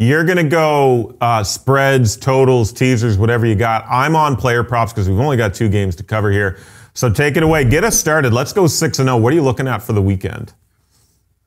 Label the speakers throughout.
Speaker 1: You're going to go uh, spreads, totals, teasers, whatever you got. I'm on player props because we've only got two games to cover here. So take it away. Get us started. Let's go 6 0. What are you looking at for the weekend?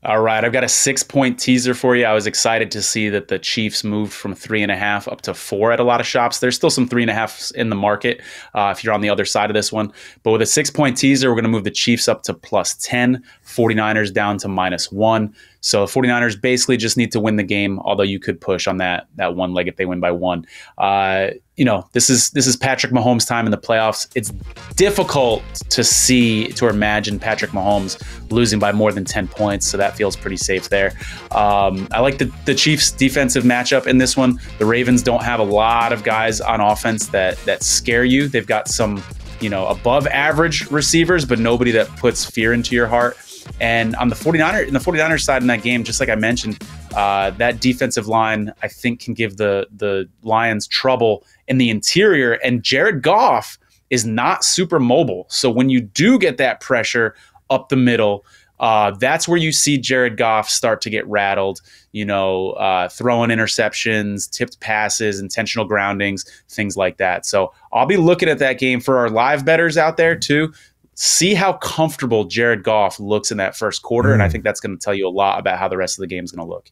Speaker 2: All right, I've got a six point teaser for you. I was excited to see that the Chiefs moved from three and a half up to four at a lot of shops. There's still some three and a half in the market uh, if you're on the other side of this one. But with a six point teaser, we're going to move the Chiefs up to plus 10, 49ers down to minus one. So 49ers basically just need to win the game, although you could push on that that one leg if they win by one. Uh, you know, this is this is Patrick Mahomes' time in the playoffs. It's difficult to see to imagine Patrick Mahomes losing by more than 10 points, so that feels pretty safe there. Um, I like the, the Chiefs' defensive matchup in this one. The Ravens don't have a lot of guys on offense that that scare you. They've got some, you know, above average receivers, but nobody that puts fear into your heart. And on the 49er, in the 49ers side in that game, just like I mentioned, uh, that defensive line, I think, can give the the Lions trouble in the interior. And Jared Goff is not super mobile. So when you do get that pressure up the middle, uh, that's where you see Jared Goff start to get rattled, you know, uh, throwing interceptions, tipped passes, intentional groundings, things like that. So I'll be looking at that game for our live bettors out there too see how comfortable Jared Goff looks in that first quarter. Mm. And I mm. think that's going to tell you a lot about how the rest of the game is going to look.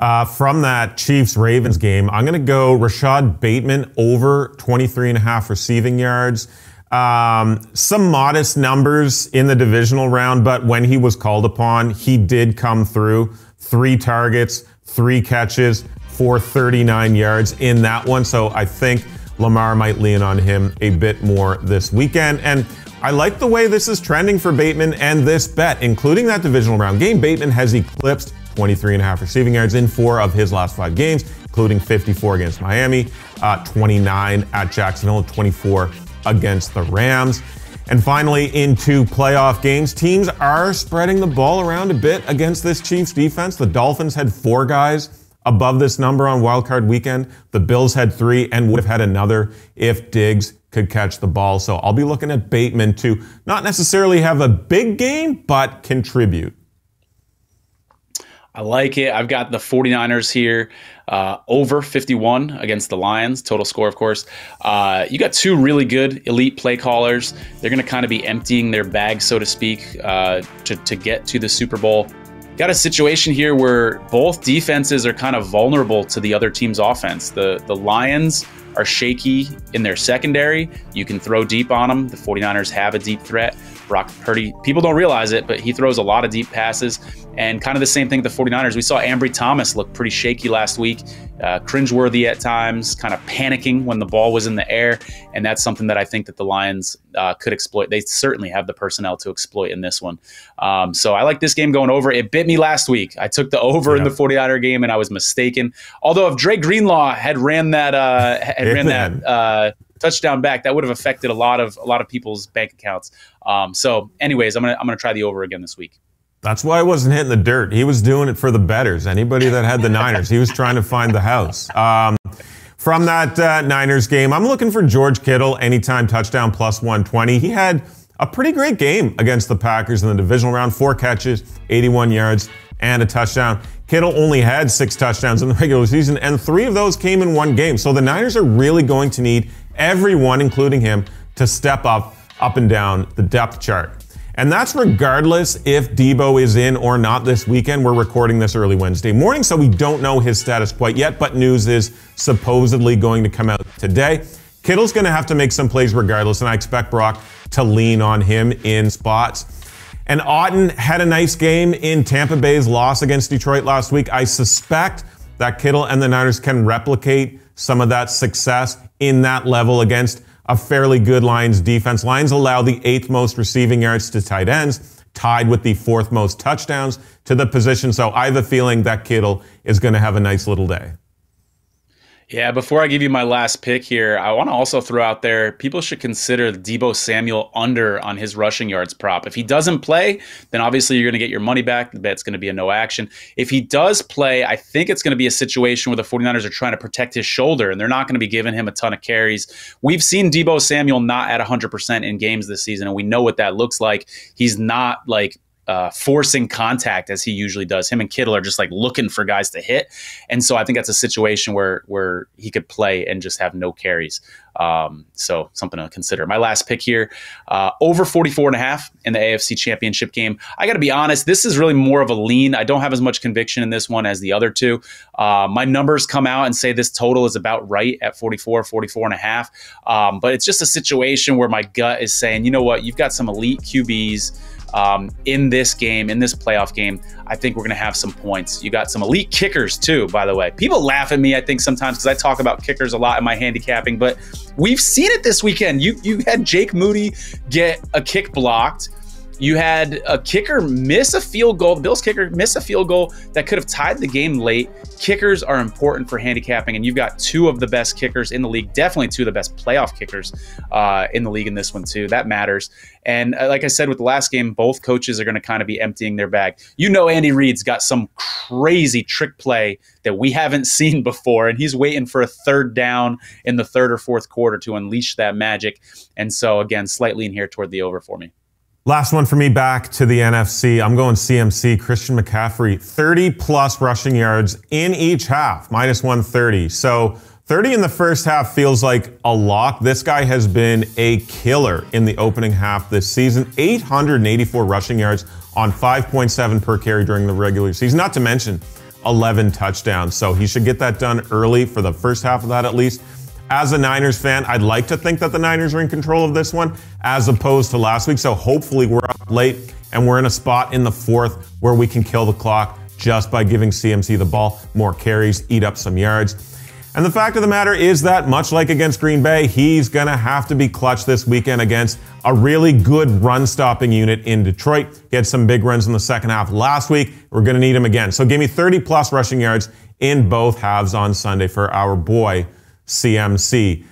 Speaker 1: Uh, from that Chiefs Ravens game, I'm going to go Rashod Bateman over 23 and a half receiving yards. Um, some modest numbers in the divisional round, but when he was called upon, he did come through. Three targets, three catches, for 39 yards in that one. So I think Lamar might lean on him a bit more this weekend. And I like the way this is trending for Bateman and this bet, including that divisional round game. Bateman has eclipsed 23 and a half receiving yards in four of his last five games, including 54 against Miami, uh, 29 at Jacksonville, 24 against the Rams. And finally, into playoff games, teams are spreading the ball around a bit against this Chiefs defense. The Dolphins had four guys above this number on wildcard weekend. The Bills had three and would have had another if Diggs could catch the ball. So I'll be looking at Bateman to not necessarily have a big game, but contribute.
Speaker 2: I like it. I've got the 49ers here uh, over 51 against the Lions. Total score, of course. Uh, you got two really good elite play callers. They're going to kind of be emptying their bag, so to speak, uh, to, to get to the Super Bowl got a situation here where both defenses are kind of vulnerable to the other team's offense. The the Lions are shaky in their secondary. You can throw deep on them. The 49ers have a deep threat. Brock Purdy, people don't realize it, but he throws a lot of deep passes. And kind of the same thing with the 49ers. We saw Ambry Thomas look pretty shaky last week, uh, cringeworthy at times, kind of panicking when the ball was in the air. And that's something that I think that the Lions uh, could exploit. They certainly have the personnel to exploit in this one. Um, so I like this game going over. It bit me last week. I took the over yeah. in the 49er game and I was mistaken. Although if Dre Greenlaw had ran that, uh, had ran that, uh, touchdown back, that would have affected a lot of a lot of people's bank accounts. Um, so, anyways, I'm gonna I'm gonna try the over again this week.
Speaker 1: That's why I wasn't hitting the dirt. He was doing it for the bettors. Anybody that had the Niners, he was trying to find the house. Um, from that uh, Niners game, I'm looking for George Kittle anytime touchdown plus 120. He had a pretty great game against the Packers in the divisional round. Four catches, 81 yards, and a touchdown. Kittle only had six touchdowns in the regular season, and three of those came in one game. So the Niners are really going to need everyone, including him, to step up, up and down the depth chart. And that's regardless if Deebo is in or not this weekend. We're recording this early Wednesday morning, so we don't know his status quite yet, but news is supposedly going to come out today. Kittle's going to have to make some plays regardless, and I expect Brock to lean on him in spots. And Otton had a nice game in Tampa Bay's loss against Detroit last week. I suspect that Kittle and the Niners can replicate some of that success in that level against a fairly good Lions defense. Lions allow the eighth most receiving yards to tight ends, tied with the fourth most touchdowns to the position. So I have a feeling that Kittle is going to have a nice little day.
Speaker 2: Yeah, before I give you my last pick here, I want to also throw out there people should consider Deebo Samuel under on his rushing yards prop. If he doesn't play, then obviously you're going to get your money back. The bet's going to be a no action. If he does play, I think it's going to be a situation where the 49ers are trying to protect his shoulder and they're not going to be giving him a ton of carries. We've seen Deebo Samuel not at 100% in games this season, and we know what that looks like. He's not like uh, forcing contact as he usually does. Him and Kittle are just like looking for guys to hit, and so I think that's a situation where where he could play and just have no carries. Um, so something to consider. My last pick here, uh, over 44 and a half in the AFC Championship game. I got to be honest, this is really more of a lean. I don't have as much conviction in this one as the other two. Uh, my numbers come out and say this total is about right at 44, 44 and a half. Um, but it's just a situation where my gut is saying, you know what, you've got some elite QBs um, in this game, in this playoff game. I think we're going to have some points. You got some elite kickers too, by the way. People laugh at me, I think, sometimes because I talk about kickers a lot in my handicapping, but we've seen it this weekend. You you had Jake Moody get a kick blocked you had a kicker miss a field goal. The Bills kicker miss a field goal that could have tied the game late. Kickers are important for handicapping, and you've got two of the best kickers in the league. Definitely two of the best playoff kickers uh, in the league in this one too. That matters. And uh, like I said with the last game, both coaches are going to kind of be emptying their bag. You know, Andy Reid's got some crazy trick play that we haven't seen before, and he's waiting for a third down in the third or fourth quarter to unleash that magic. And so again, slightly in here toward the over for me.
Speaker 1: Last one for me back to the NFC. I'm going CMC, Christian McCaffrey, 30 plus rushing yards in each half, minus 130. So 30 in the first half feels like a lock. This guy has been a killer in the opening half this season. 884 rushing yards on 5.7 per carry during the regular season, not to mention 11 touchdowns. So he should get that done early for the first half of that at least as a Niners fan, I'd like to think that the Niners are in control of this one as opposed to last week. So hopefully we're up late and we're in a spot in the fourth where we can kill the clock just by giving CMC the ball, more carries, eat up some yards. And the fact of the matter is that, much like against Green Bay, he's going to have to be clutch this weekend against a really good run stopping unit in Detroit. He had some big runs in the second half last week. We're going to need him again. So give me 30 plus rushing yards in both halves on Sunday for our boy CMC.